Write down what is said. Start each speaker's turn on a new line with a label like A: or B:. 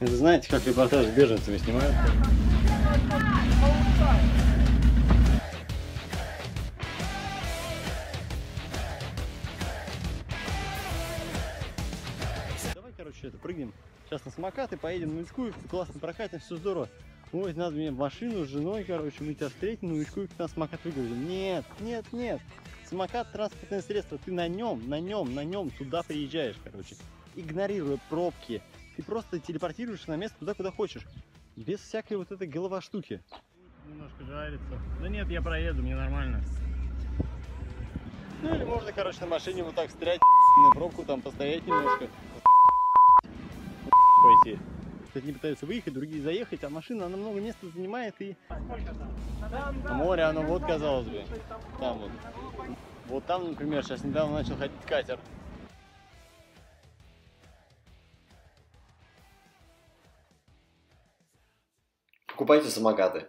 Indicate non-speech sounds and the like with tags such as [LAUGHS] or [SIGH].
A: Это знаете, как репортаж с беженцами снимают? Давай, короче, это, прыгнем. Сейчас на самокаты поедем на Ичкуев, классно прокатим, все здорово. Ой, надо мне машину с женой, короче, мы тебя встретим, на Ичкуев на самокат выгрузим. Нет, нет, нет. Самокат транспортное средство, ты на нем, на нем, на нем туда приезжаешь, короче. Игнорируя пробки, ты просто телепортируешься на место туда, куда хочешь. Без всякой вот этой голова штуки. Немножко жарится. Да нет, я проеду, мне нормально. Ну или можно, короче, на машине вот так стрять [LAUGHS] на пробку, там постоять немножко. [LAUGHS] Пойти. Одни пытаются выехать, другие заехать, а машина, она много места занимает и... А море, оно вот, казалось бы, там вот. Вот там, например, сейчас недавно начал ходить катер.
B: Покупайте самокаты.